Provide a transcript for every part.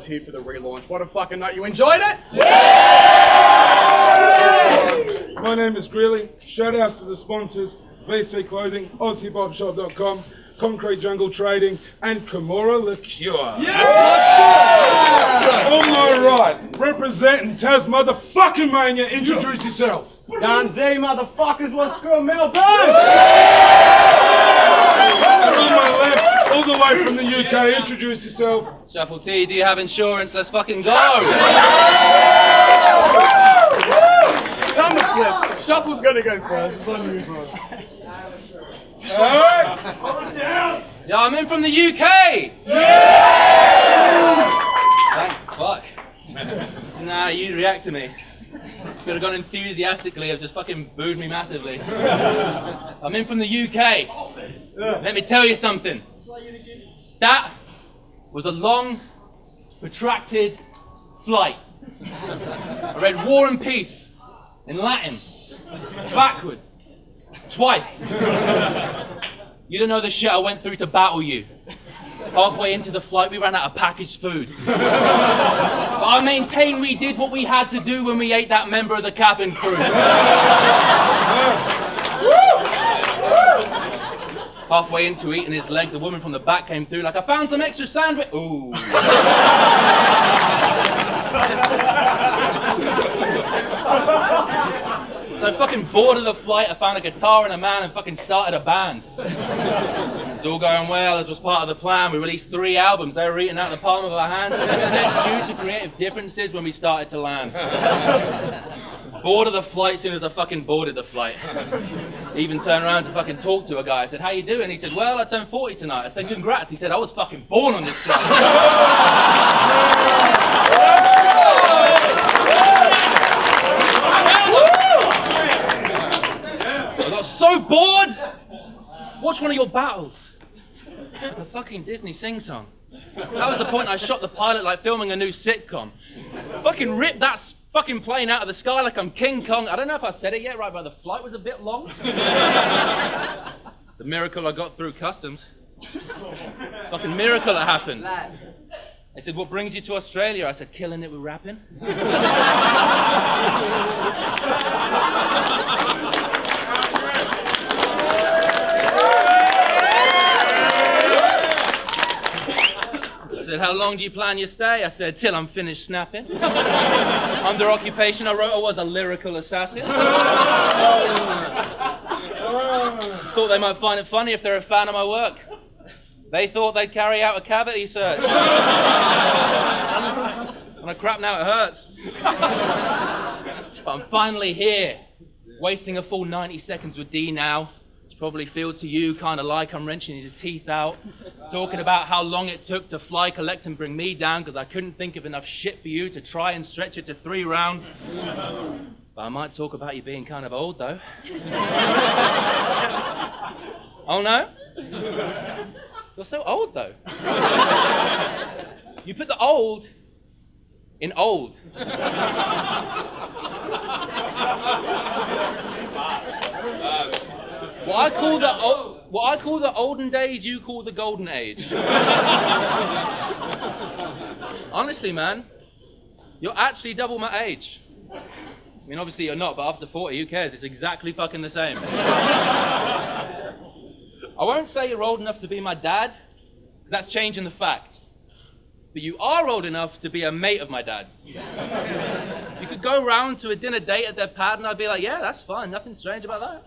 Don't Flop Oz here for the relaunch. What a fucking night. You enjoyed it? Yeah! My name is Greeley. Shout outs to the sponsors VC Clothing, AusHipHopShop.com, Concrete Jungle Trading, and Kimura Liqueur. On my right, representing Tas Motherfucking Mania, introduce yourself. Dunn D, motherfuckers. What's good, Melbourne? And on my left, all the way from the UK, introduce yourself. Shuffle T, do you have insurance? Let's fucking go! To flip. Shuffle's gonna go first. It's on you, bro. Alright? Yeah, I'm in from the UK! Thank fuck. Nah, you react to me. Could have gone enthusiastically, have just fucking booed me massively. I'm in from the UK. Let me tell you something. That was a long, protracted flight. I read War and Peace in Latin, backwards, twice. You don't know the shit I went through to battle you. Halfway into the flight, we ran out of packaged food. but I maintain we did what we had to do when we ate that member of the cabin crew. Halfway into eating his legs, a woman from the back came through like, I found some extra sandwich. Ooh. so fucking bored of the flight, I found a guitar and a man and fucking started a band. It was all going well, as was part of the plan. We released three albums, they were eating out the palm of our hand, and this is due to creative differences when we started to land. Bored of the flight as soon as I fucking boarded the flight. Even turned around to fucking talk to a guy. I said, How you doing? He said, Well, I turned 40 tonight. I said, Congrats. He said, I was fucking born on this got so bored. Watch one of your battles. The fucking Disney sing song. That was the point I shot the pilot like filming a new sitcom. Fucking rip that fucking plane out of the sky like I'm King Kong. I don't know if I said it yet, right? But the flight was a bit long. it's a miracle I got through customs. fucking miracle that happened. They said, What brings you to Australia? I said, Killing it with rapping. How long do you plan your stay? I said, Till I'm finished snapping. Under occupation, I wrote I was a lyrical assassin. thought they might find it funny if they're a fan of my work. They thought they'd carry out a cavity search. and I crap now, it hurts. but I'm finally here, wasting a full 90 seconds with D now. Probably feels to you kind of like I'm wrenching your teeth out, talking about how long it took to fly, collect, and bring me down because I couldn't think of enough shit for you to try and stretch it to three rounds. But I might talk about you being kind of old though. oh no? You're so old though. you put the old in old. What I call the o- what I call the olden days, you call the golden age. Honestly, man, you're actually double my age. I mean, obviously you're not, but after 40, who cares? It's exactly fucking the same. I won't say you're old enough to be my dad, because that's changing the facts. But you are old enough to be a mate of my dad's. You could go round to a dinner date at their pad, and I'd be like, yeah, that's fine, nothing strange about that.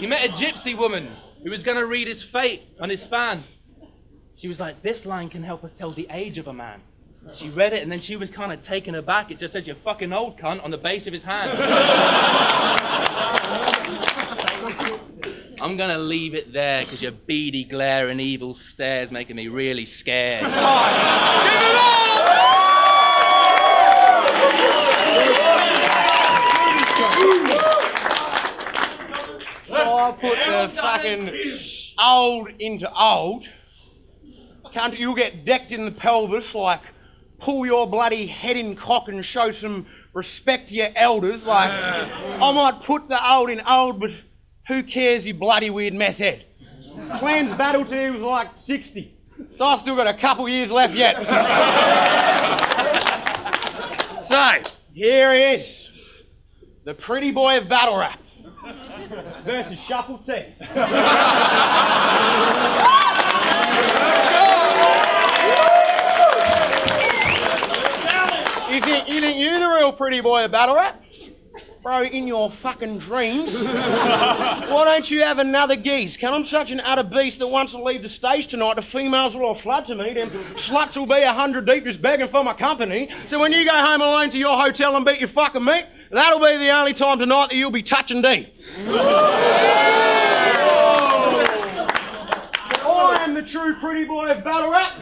You met a gypsy woman who was going to read his fate on his fan. She was like, this line can help us tell the age of a man. She read it and then she was kind of taken aback. It just says, you're fucking old cunt on the base of his hand. I'm gonna leave it there because your beady glare and evil stares making me really scared. Give it up! So oh, I put the fucking old into old. Can't you get decked in the pelvis like pull your bloody head in cock and show some respect to your elders? Like I might put the old in old, but Who cares, you bloody weird meth head? Clan's battle to was like 60. So I've still got a couple years left yet. so, here he is. The pretty boy of battle rap versus Shuffle T. You think you think you're the real pretty boy of battle rap? Bro, in your fucking dreams. Why don't you have another geese? Can I'm such an utter beast that once I leave the stage tonight, the females will all flood to me. Them sluts will be a hundred deep just begging for my company. So when you go home alone to your hotel and beat your fucking meat, that'll be the only time tonight that you'll be touching. Oh. I am the true pretty boy of Ballarat.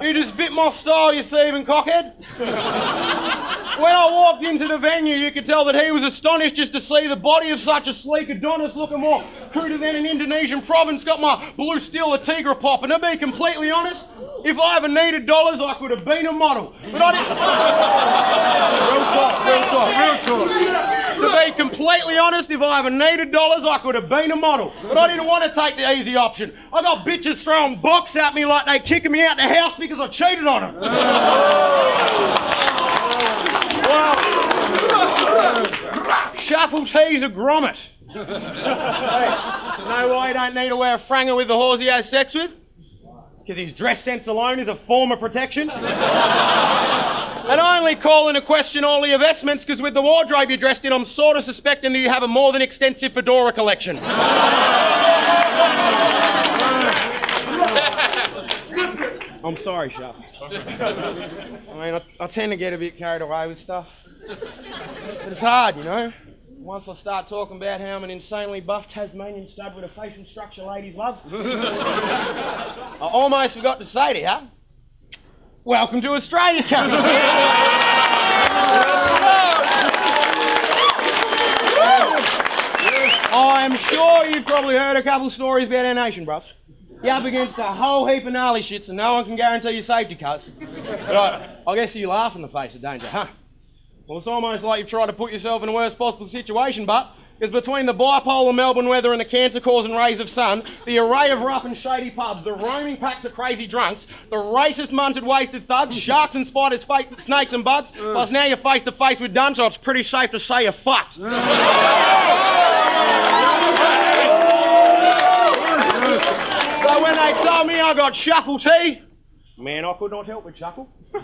you just bit my style, you thieving cockhead. when I walked into the venue, you could tell that he was astonished just to see the body of such a sleek Adonis looking more cruder than an Indonesian province. Got my blue steel a Tigra pop, and to be completely honest, if I ever needed dollars, I could have been a model. But I didn't. real talk, real talk, real talk. To be completely honest, if I ever needed dollars, I could have been a model. But I didn't want to take the easy option. I got bitches throwing books at me like they kicking me out the house because I cheated on them. well, Shuffle T's a grommet. hey, know why you don't need to wear a franger with the horse he has sex with? Because his dress sense alone is a form of protection. and I only call into question all the investments because with the wardrobe you're dressed in, I'm sort of suspecting that you have a more than extensive fedora collection. I'm sorry, Sharp. I mean, I, I tend to get a bit carried away with stuff. But it's hard, you know. Once I start talking about how I'm an insanely buff Tasmanian stud with a facial structure ladies love, I almost forgot to say to you, welcome to Australia. I'm sure you've probably heard a couple stories about our nation, bruv. You're up against a whole heap of gnarly shits and no one can guarantee your safety, cuz. Right, I guess you laugh in the face of danger, huh? Well, it's almost like you've tried to put yourself in the worst possible situation, but because between the bipolar Melbourne weather and the cancer-causing rays of sun, the array of rough and shady pubs, the roaming packs of crazy drunks, the racist, munted, wasted thugs, hmm. sharks and spiders, snakes and buds, hmm. plus now you're face to face with so it's pretty safe to say you're fucked. Hmm. so when they told me I got Shuffle T, man, I could not help but chuckle. you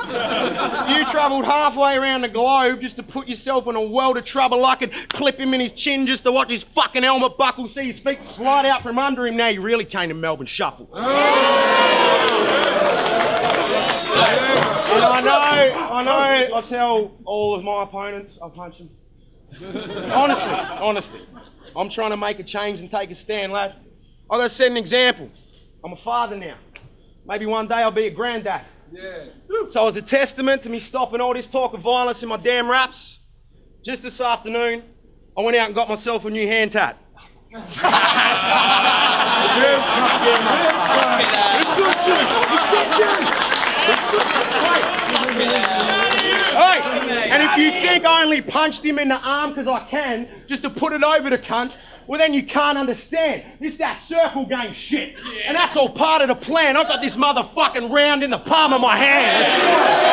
travelled halfway around the globe just to put yourself in a world of trouble. I could clip him in his chin just to watch his fucking helmet buckle, see his feet slide out from under him. Now you really came to Melbourne Shuffle. And I know, I know, I tell all of my opponents, I'll punch them. honestly, honestly, I'm trying to make a change and take a stand, lad. I've got to set an example. I'm a father now. Maybe one day I'll be a granddad. Yeah. So as a testament to me stopping all this talk of violence in my damn raps, just this afternoon, I went out and got myself a new hand tat. Hey, and if you think I only punched him in the arm because I can, just to put it over the cunt, well then you can't understand. It's that circle game shit. And that's all part of the plan. I've got this motherfucking round in the palm of my hand.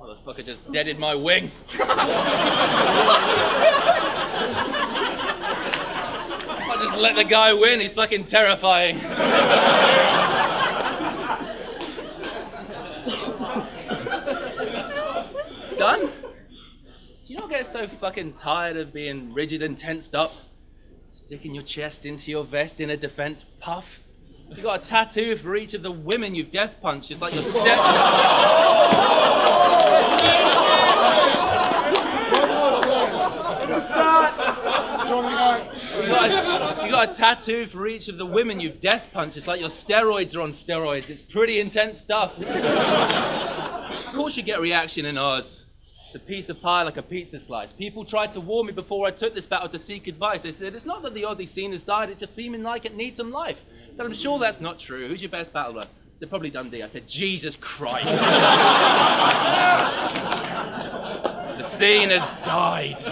Motherfucker just deaded my wing. Just let the guy win. He's fucking terrifying. Done? Do you not get so fucking tired of being rigid and tensed up? Sticking your chest into your vest in a defense puff? You got a tattoo for each of the women you've death punched. It's like your step. You got, a, you a tattoo for each of the women you've death punched. It's like your steroids are on steroids. It's pretty intense stuff. of course you get reaction in Oz. It's a piece of pie like a pizza slice. People tried to warn me before I took this battle to seek advice. They said, it's not that the Aussie scene has died, it's just seeming like it needs some life. I said, I'm sure that's not true. Who's your best battler? Said, probably Dunn D. I said, Jesus Christ. the scene has died.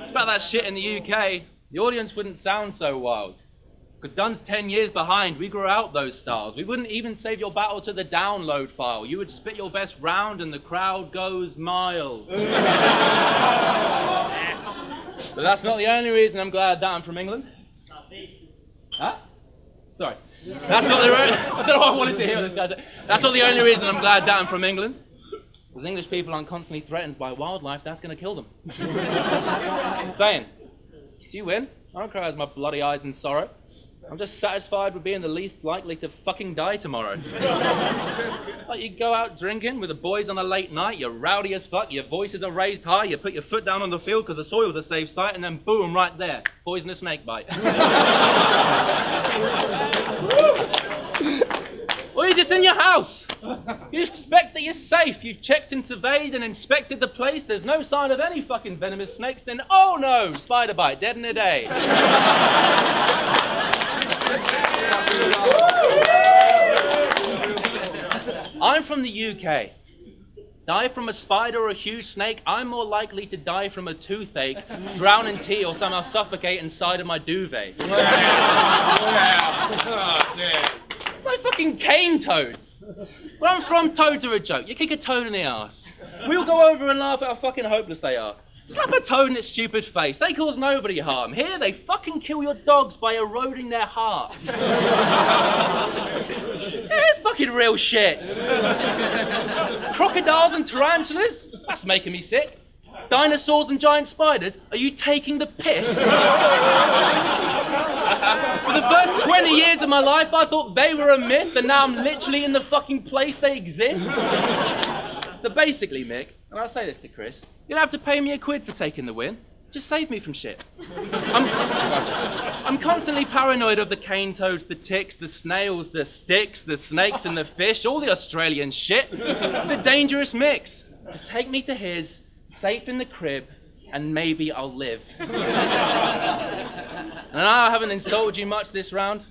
It's about that shit in the UK. The audience wouldn't sound so wild. Because Dunn's 10 years behind, we grew out those styles. We wouldn't even save your battle to the download file. You would spit your best round and the crowd goes mild. but that's not the only reason I'm glad that I'm from England. Huh? Sorry. That's not the. I don't know I wanted to hear this guy. That's not the only reason I'm glad that I'm from England. Because English people aren't constantly threatened by wildlife, that's going to kill them. Saying, if you win, I don't cry as my bloody eyes in sorrow. I'm just satisfied with being the least likely to fucking die tomorrow. like you go out drinking with the boys on a late night, you're rowdy as fuck, your voices are raised high, you put your foot down on the field because the soil's a safe site, and then boom, right there, poisonous snake bite. or you're just in your house. You expect that you're safe. You've checked and surveyed and inspected the place. There's no sign of any fucking venomous snakes. Then, oh no, spider bite, dead in a day. I'm from the UK. Die from a spider or a huge snake, I'm more likely to die from a toothache, drown in tea, or somehow suffocate inside of my duvet. It's like fucking cane toads. Where I'm from, toads are a joke. You kick a toad in the ass. We'll go over and laugh at how fucking hopeless they are. Slap a toad in its stupid face. They cause nobody harm. Here, they fucking kill your dogs by eroding their heart. it's fucking real shit. Crocodiles and tarantulas? That's making me sick. Dinosaurs and giant spiders? Are you taking the piss? For the first 20 years of my life, I thought they were a myth, and now I'm literally in the fucking place they exist. So basically, Mick, and I'll say this to Chris, you don't have to pay me a quid for taking the win. Just save me from shit. I'm, I'm constantly paranoid of the cane toads, the ticks, the snails, the sticks, the snakes, and the fish, all the Australian shit. It's a dangerous mix. Just take me to his, safe in the crib, and maybe I'll live. And I haven't insulted you much this round.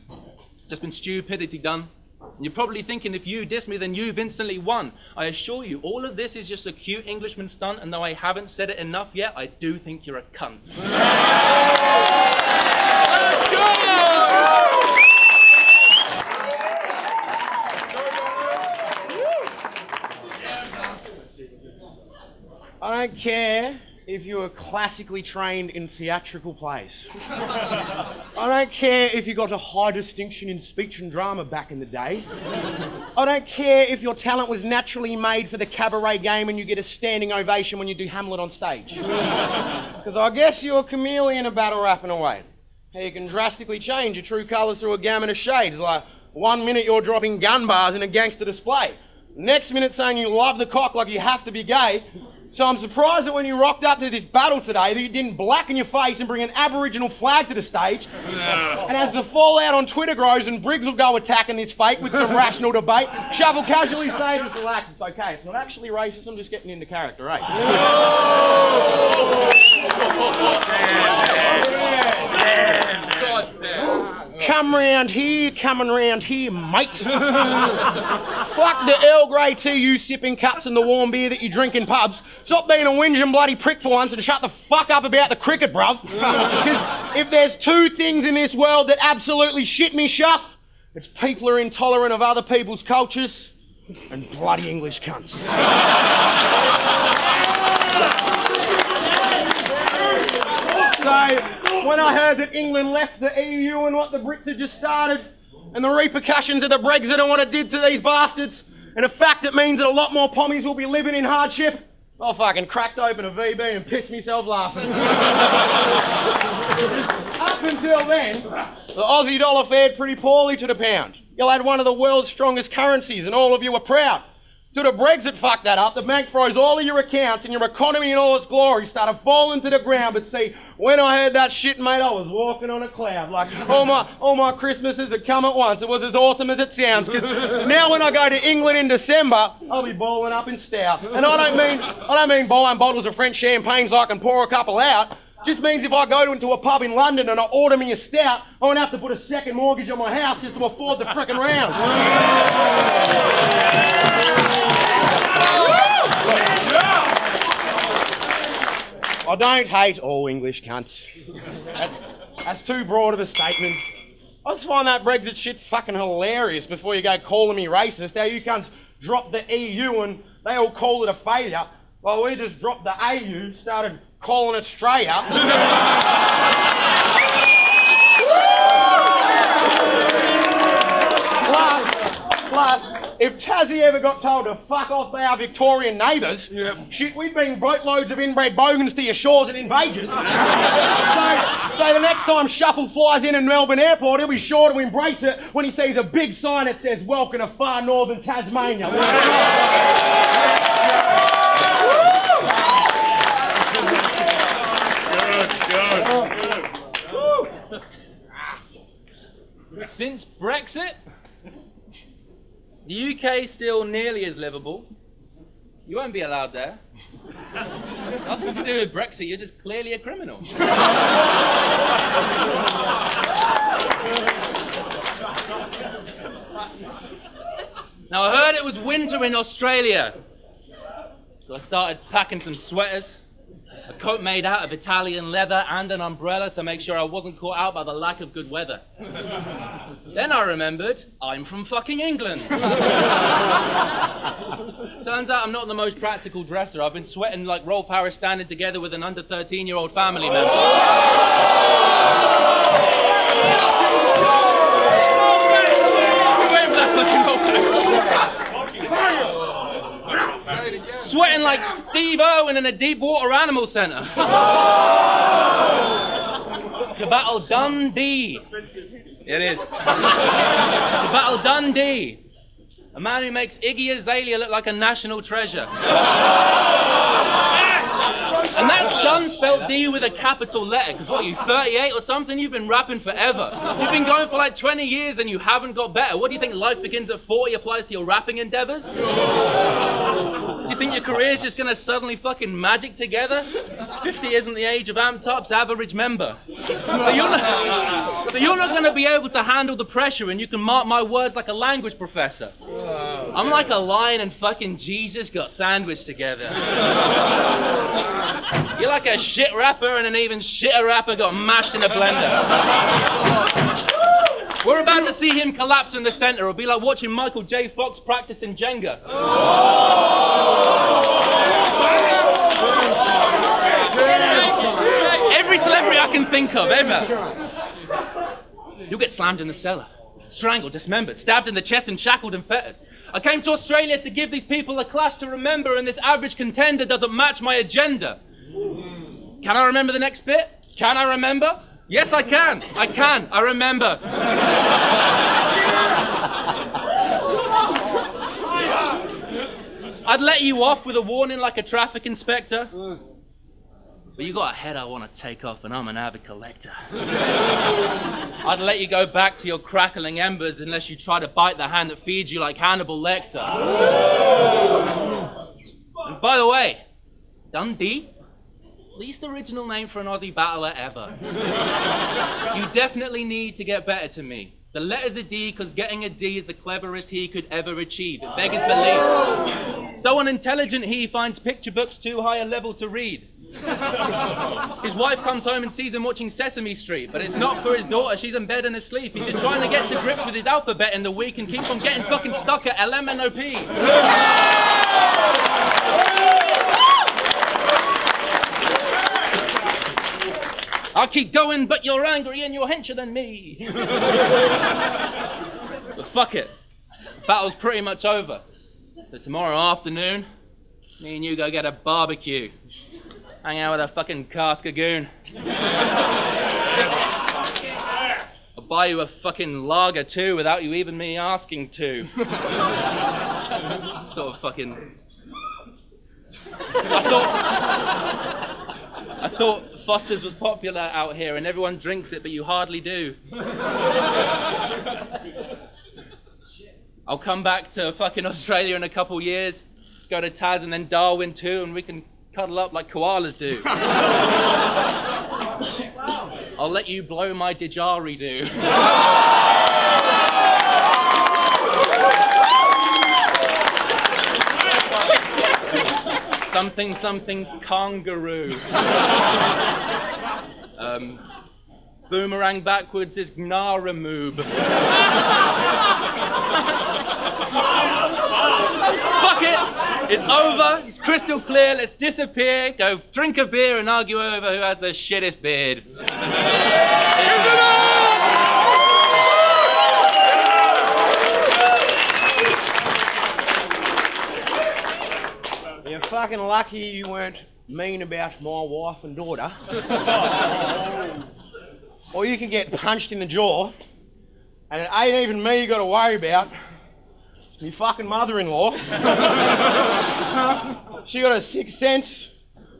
Just been stupidity done. And you're probably thinking if you diss me, then you've instantly won. I assure you, all of this is just a cute Englishman stunt, and though I haven't said it enough yet, I do think you're a cunt. I don't care if you were classically trained in theatrical plays. I don't care if you got a high distinction in speech and drama back in the day. I don't care if your talent was naturally made for the cabaret game and you get a standing ovation when you do Hamlet on stage. Because I guess you're a chameleon of battle rapping away. How you can drastically change your true colours through a gamut of shades. Like one minute you're dropping gun bars in a gangster display. Next minute saying you love the cock like you have to be gay. So I'm surprised that when you rocked up to this battle today that you didn't blacken your face and bring an Aboriginal flag to the stage. And as the fallout on Twitter grows and Briggs will go attacking this fake with some rational debate, Shuffle casually say, just relax, it's okay. It's not actually racist, I'm just getting into character, eh? Come round here, coming round here, mate. Fuck the Earl Grey tea you sipping cups and the warm beer that you drink in pubs. Stop being a whinging bloody prick for once and shut the fuck up about the cricket, bruv. Because if there's two things in this world that absolutely shit me shuff, it's people are intolerant of other people's cultures and bloody English cunts. So, when I heard that England left the EU and what the Brits had just started, and the repercussions of the Brexit and what it did to these bastards, and the fact it means that a lot more pommies will be living in hardship, I fucking cracked open a VB and pissed myself laughing. Up until then, the Aussie dollar fared pretty poorly to the pound. You had one of the world's strongest currencies, and all of you were proud. So the Brexit fucked that up. The bank froze all of your accounts, and your economy in all its glory started falling to the ground. But see, when I heard that shit, mate, I was walking on a cloud. Like all my all my Christmases had come at once. It was as awesome as it sounds. Because now when I go to England in December, I'll be balling up in stout. And I don't mean I don't mean buying bottles of French champagnes so I can pour a couple out. Just means if I go into a pub in London and I order me a stout, I won't have to put a second mortgage on my house just to afford the frickin' round. I don't hate all English cunts. That's, that's too broad of a statement. I just find that Brexit shit fucking hilarious before you go calling me racist. How you cunts drop the EU and they all call it a failure, while we just dropped the AU, started calling it Australia. plus, plus, if Tassie ever got told to fuck off by our Victorian neighbours, shit, we'd bring boatloads of inbred bogans to your shores and invade you. so, so the next time Shuffle flies in in Melbourne Airport, he'll be sure to embrace it when he sees a big sign that says, Welcome to far northern Tasmania. Uh, Since Brexit, the UK is still nearly as livable. You won't be allowed there. Nothing to do with Brexit, you're just clearly a criminal. now, I heard it was winter in Australia. So I started packing some sweaters, a coat made out of Italian leather, and an umbrella to make sure I wasn't caught out by the lack of good weather. then I remembered I'm from fucking England. Turns out I'm not the most practical dresser. I've been sweating like Rolf Harris standing together with an under 13 year old family member. Wait, that fucking old Sweating like Steve Irwin in a deep water animal centre. to battle Dunn D. It is. to battle Dunn D. A man who makes Iggy Azalea look like a national treasure. And that's done spelled D with a capital letter. Because what, you 38 or something? You've been rapping forever. You've been going for like 20 years and you haven't got better. What do you think life begins at 40 applies to your rapping endeavors? Think your career is just gonna suddenly fucking magic together? 50 isn't the age of Amp Top's average member. So you're not, so you're not gonna be able to handle the pressure and you can mark my words like a language professor. I'm like a lion and fucking Jesus got sandwiched together. You're like a shit rapper and an even shitter rapper got mashed in a blender. We're about to see him collapse in the center. It'll be like watching Michael J. Fox practicing Jenga. Every celebrity I can think of, ever. You'll get slammed in the cellar, strangled, dismembered, stabbed in the chest, and shackled in fetters. I came to Australia to give these people a clash to remember, and this average contender doesn't match my agenda. Can I remember the next bit? Can I remember? Yes, I can. I can. I remember. I'd let you off with a warning like a traffic inspector. But you got a head I want to take off, and I'm an avid collector. I'd let you go back to your crackling embers unless you try to bite the hand that feeds you like Hannibal Lecter. And by the way, Dunn D, least original name for an Aussie battler ever. you definitely need to get better to me. The letter's a D because getting a D is the cleverest he could ever achieve. It beggars belief. So unintelligent he finds picture books too high a level to read. His wife comes home and sees him watching Sesame Street, but it's not for his daughter. She's in bed and asleep. He's just trying to get to grips with his alphabet in the week and keeps on getting fucking stuck at LMNOP. I'll keep going, but you're angry and you're hencher than me. but fuck it. Battle's pretty much over. So tomorrow afternoon, me and you go get a barbecue. Hang out with a fucking Cascagoon. I'll buy you a fucking lager too without you even me asking to. sort of fucking. I thought. I thought Foster's was popular out here and everyone drinks it, but you hardly do. I'll come back to fucking Australia in a couple years, go to Taz and then Darwin too, and we can cuddle up like koalas do. I'll let you blow my didgeridoo. something, something kangaroo. um, boomerang backwards is gnaramoob. Fuck it! It's over. It's crystal clear. Let's disappear. Go drink a beer and argue over who has the shittest beard. Fucking lucky you weren't mean about my wife and daughter. or you can get punched in the jaw, and it ain't even me you got to worry about. It's me fucking mother-in-law. she got a sixth sense.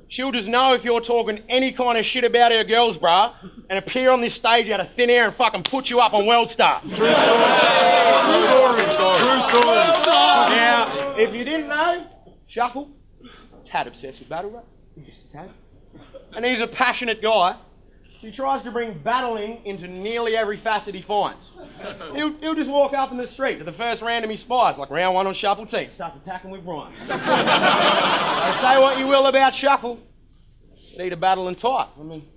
She'll just know if you're talking any kind of shit about her girls, bruh, and appear on this stage out of thin air and fucking put you up on World Star. True story. True story. Now, if you didn't know, Shuffle, tad obsessed with battle rap, just a tad. And he's a passionate guy. He tries to bring battling into nearly every facet he finds. He'll, he'll just walk up in the street to the first random he spies, like round one on Shuffle T, starts attacking with rhymes. so say what you will about Shuffle, need a battling type. I mean,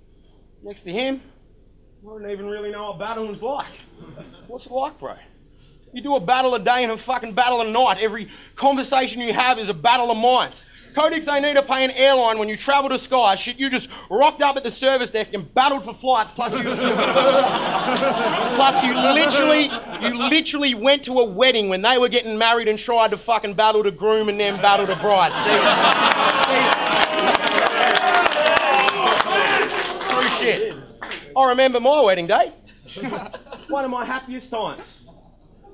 next to him, I don't even really know what battling's like. What's it like, bro? You do a battle a day and a fucking battle a night. Every conversation you have is a battle of minds. Codex to pay an airline when you travel to Sky. Shit, you just rocked up at the service desk and battled for flights. Plus, you, plus you literally, you literally went to a wedding when they were getting married and tried to fucking battle the groom and then battle the bride. See? See? True shit. I remember my wedding day. One of my happiest times.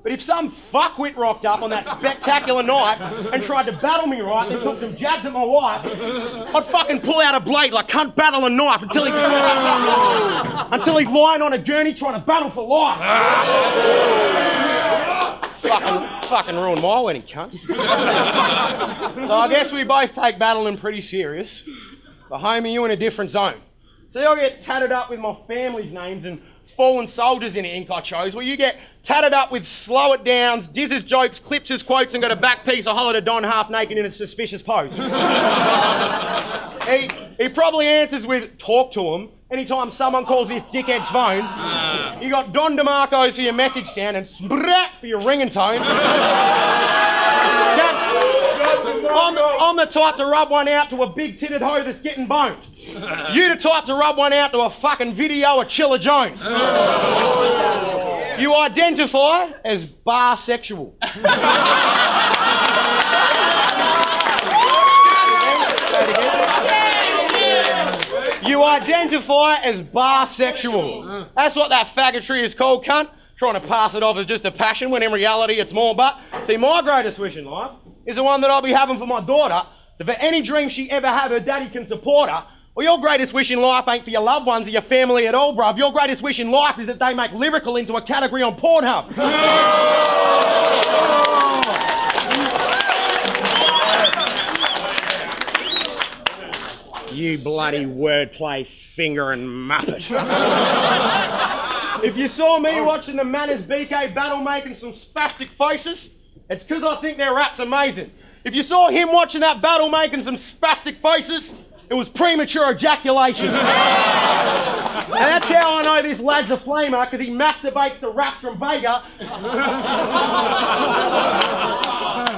But if some fuckwit rocked up on that spectacular night and tried to battle me right, and took some jabs at my wife, I'd fucking pull out a blade like cunt battle a knife until he until he's lying on a gurney trying to battle for life. fucking fucking ruined my wedding, cunt. so I guess we both take battling pretty serious. But homie, you in a different zone. See, I get tatted up with my family's names and fallen soldiers in ink I chose, where you get tatted up with slow it downs, dizzes jokes, clips as quotes, and got a back piece of Hollow Da Don half naked in a suspicious pose. he, he probably answers with talk to him anytime someone calls this dickhead's phone. Ah. You got Don DeMarco's for your message sound and sprat for your ringing tone. I'm, I'm the type to rub one out to a big titted hoe that's getting boned. You the type to rub one out to a fucking video of Chilla Jones. You identify as barsexual. You identify as barsexual. That's what that faggotry is called, cunt. Trying to pass it off as just a passion when in reality it's more but. See, my greatest wish in life is the one that I'll be having for my daughter. That for any dream she ever had, her daddy can support her. Well, your greatest wish in life ain't for your loved ones or your family at all, bruv. Your greatest wish in life is that they make lyrical into a category on Pornhub. you bloody wordplay finger and muppet. if you saw me watching the Manners BK battle making some spastic faces, it's because I think their rap's amazing. If you saw him watching that battle making some spastic faces, it was premature ejaculation. and that's how I know this lad's a flamer, because he masturbates the raps from Vega.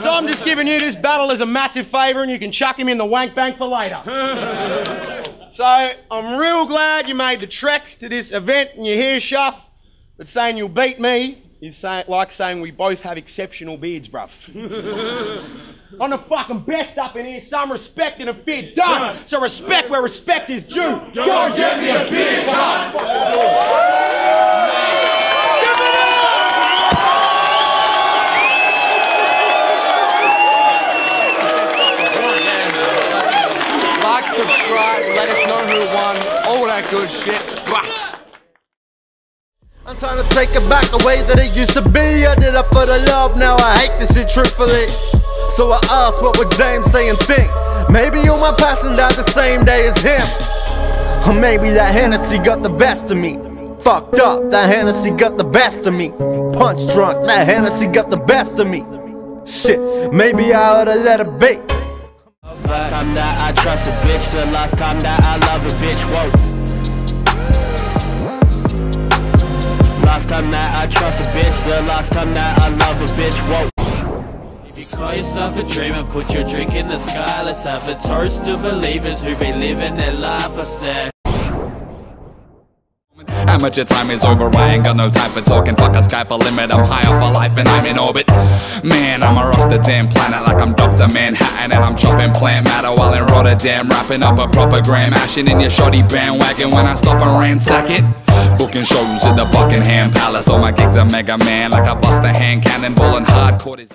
so I'm just giving you this battle as a massive favour, and you can chuck him in the wank bank for later. so I'm real glad you made the trek to this event, and you're here, Shuff. But saying you'll beat me is say, like saying we both have exceptional beards, bruv. I'm the fucking best up in here, some respect and a fear done. So respect where respect is due. Go, get me a beer, cunt. Like, subscribe, let us know who won, all that good shit. I'm trying to take it back the way that it used to be. I did it for the love, now I hate this shit truthfully. So I asked, what would James say and think? Maybe you my passion died the same day as him. Or maybe that Hennessy got the best of me. Fucked up, that Hennessy got the best of me. Punch drunk, that Hennessy got the best of me. Shit, maybe I oughta let it be. Last time that I trust a bitch, the last time that I love a bitch, whoa. Last time that I trust a bitch, the last time that I love a bitch, whoa. If you call yourself a dreamer, put your drink in the sky. Let's have a toast to believers who be living their life. I said. Amateur time is over, I ain't got no time for talking. Fuck a sky for limit, I'm high off a life and I'm in orbit. Man, I'ma rock the damn planet like I'm Dr. Manhattan And I'm chopping plant matter while in Rotterdam Wrapping up a proper gram, ashing in your shoddy bandwagon When I stop and ransack it. Booking shows at the Buckingham Palace. All my gigs are Mega Man Like I bust a hand cannonball and hardcore is